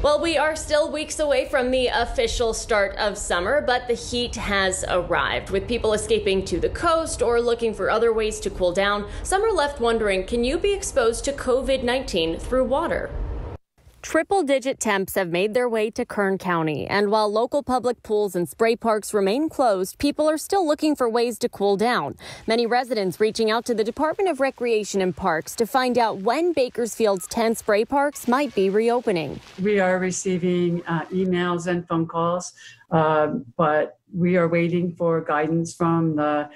Well, we are still weeks away from the official start of summer, but the heat has arrived. With people escaping to the coast or looking for other ways to cool down, some are left wondering can you be exposed to COVID 19 through water? Triple digit temps have made their way to Kern County, and while local public pools and spray parks remain closed, people are still looking for ways to cool down. Many residents reaching out to the Department of Recreation and Parks to find out when Bakersfield's 10 spray parks might be reopening. We are receiving uh, emails and phone calls, uh, but we are waiting for guidance from the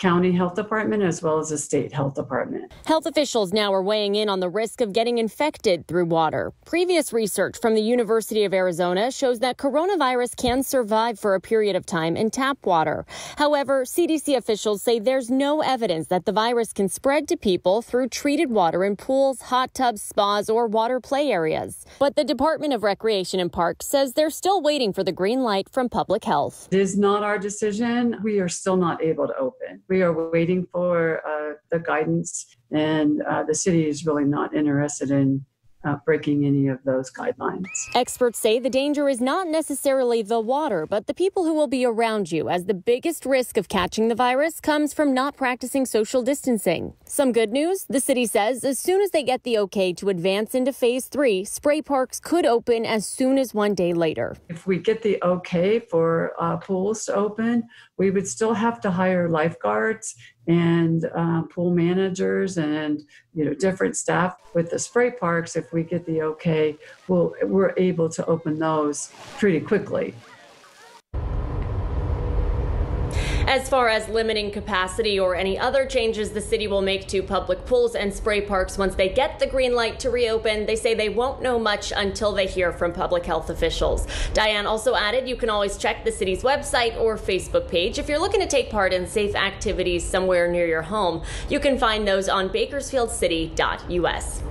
county health department as well as the state health department. Health officials now are weighing in on the risk of getting infected through water. Previous research from the University of Arizona shows that coronavirus can survive for a period of time in tap water. However, CDC officials say there's no evidence that the virus can spread to people through treated water in pools, hot tubs, spas, or water play areas. But the Department of Recreation and Parks says they're still waiting for the green light from public health. It is not our decision. We are still not able to open we are waiting for uh, the guidance, and uh, the city is really not interested in uh, breaking any of those guidelines. Experts say the danger is not necessarily the water, but the people who will be around you, as the biggest risk of catching the virus comes from not practicing social distancing. Some good news the city says as soon as they get the okay to advance into phase three, spray parks could open as soon as one day later. If we get the okay for uh, pools to open, we would still have to hire lifeguards and uh, pool managers and you know different staff with the spray parks if we get the okay we'll, we're able to open those pretty quickly As far as limiting capacity or any other changes the city will make to public pools and spray parks once they get the green light to reopen, they say they won't know much until they hear from public health officials. Diane also added you can always check the city's website or Facebook page if you're looking to take part in safe activities somewhere near your home. You can find those on bakersfieldcity.us.